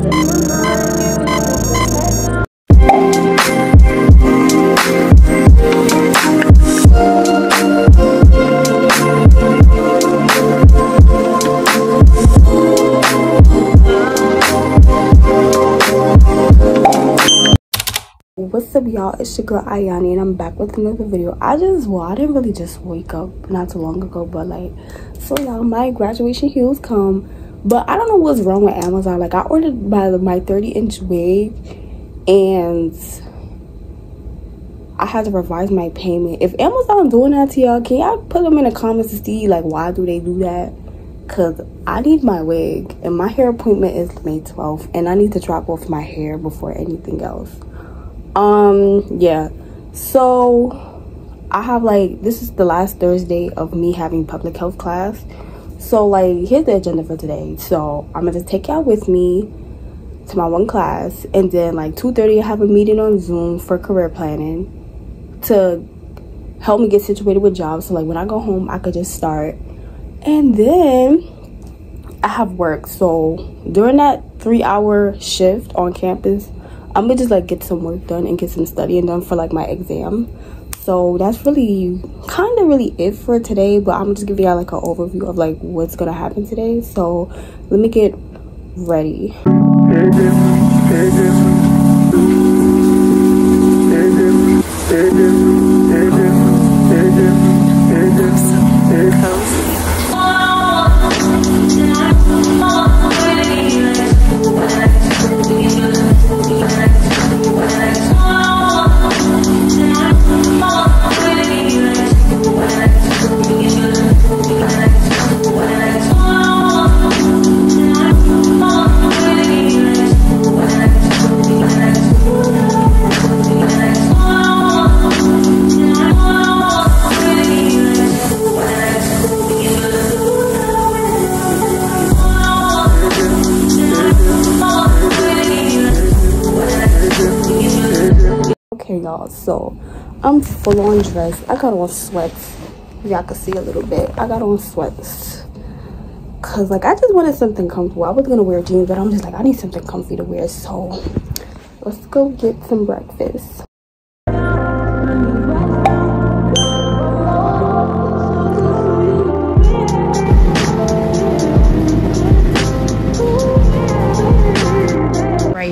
what's up y'all? It's your girl Iyani and i'm back with another video. I just well i didn't really just wake up not too long ago but like so y'all my graduation heels come but i don't know what's wrong with amazon. Like i ordered my my 30 inch wig and i had to revise my payment. If amazon doing that to y'all can y'all put them in the comments to see like why do they do that? Because i need my wig and my hair appointment is may 12th and i need to drop off my hair before anything else. Um yeah. So i have like this is the last thursday of me having public health class so like here's the agenda for today. So i'm gonna take y'all with me to my one class and then like 2:30, i have a meeting on zoom for career planning to help me get situated with jobs. So like when i go home i could just start. And then i have work. So during that three hour shift on campus i'm gonna just like get some work done and get some studying done for like my exam so that's really kind of really it for today but i'm just giving y'all like an overview of like what's gonna happen today. So let me get ready y'all so i'm full on dressed i got on sweats. Y'all can see a little bit. I got on sweats. Because like i just wanted something comfortable. I was gonna wear jeans but i'm just like i need something comfy to wear so let's go get some breakfast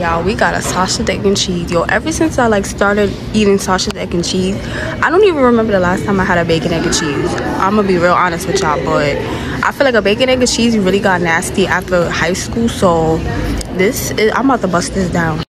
y'all. We got a sausage egg and cheese yo ever since i like started eating sausage egg and cheese i don't even remember the last time i had a bacon egg and cheese. I'm gonna be real honest with y'all but i feel like a bacon egg and cheese really got nasty after high school so this is i'm about to bust this down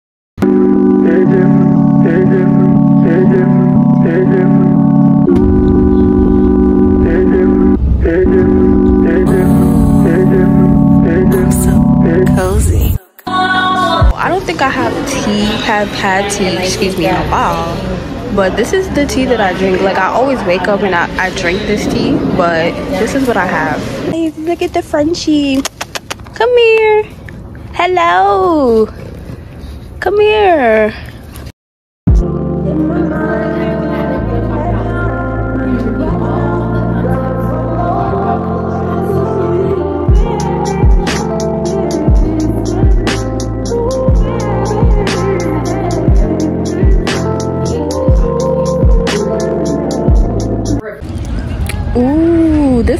think I have tea, have had tea, excuse me, in a while. But this is the tea that I drink. Like I always wake up and I, I drink this tea, but this is what I have. Hey, look at the Frenchie. Come here. Hello. Come here.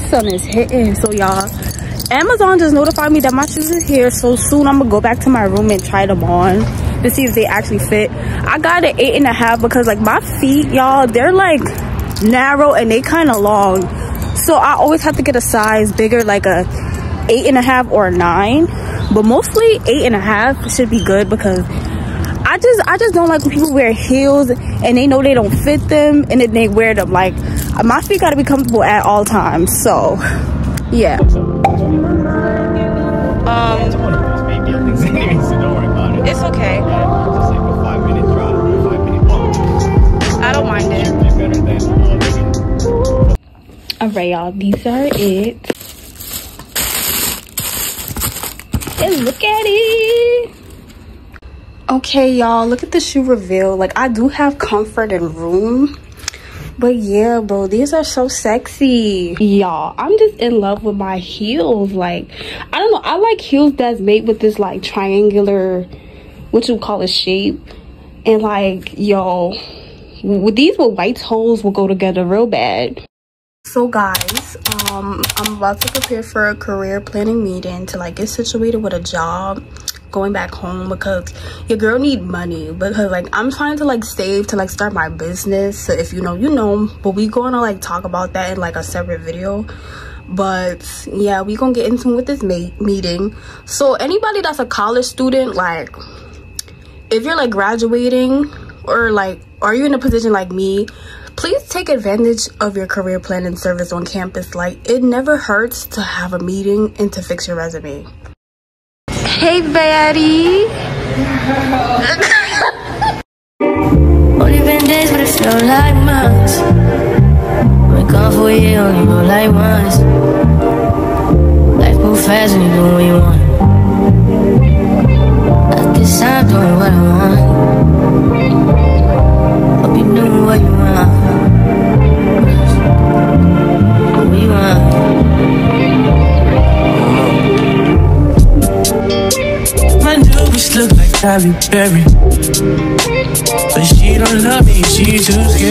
Sun is hitting. So y'all, Amazon just notified me that my shoes is here. So soon I'm gonna go back to my room and try them on to see if they actually fit. I got an eight and a half because like my feet, y'all, they're like narrow and they kind of long. So I always have to get a size bigger, like a eight and a half or a nine. But mostly eight and a half should be good because I just I just don't like when people wear heels and they know they don't fit them and then they wear them like my feet got to be comfortable at all times so yeah. Um it's okay. I don't mind it. All right y'all these are it. And look at it. Okay y'all look at the shoe reveal. Like i do have comfort and room But yeah, bro, these are so sexy. Y'all, I'm just in love with my heels. Like, I don't know. I like heels that's made with this like triangular, what you call a shape. And like, yo, with these with white toes will go together real bad. So guys, um, I'm about to prepare for a career planning meeting to like get situated with a job going back home because your girl need money. Because like i'm trying to like save to like start my business. So if you know you know. But we gonna like talk about that in like a separate video. But yeah we gonna get into with this meeting. So anybody that's a college student like if you're like graduating or like are you in a position like me please take advantage of your career planning service on campus. Like it never hurts to have a meeting and to fix your resume Hey, Betty. only been days, but it felt like months. Been gone for a year, only go like once. Life move fast when you do what you want. Halle Berry. But she don't love me, she too scared.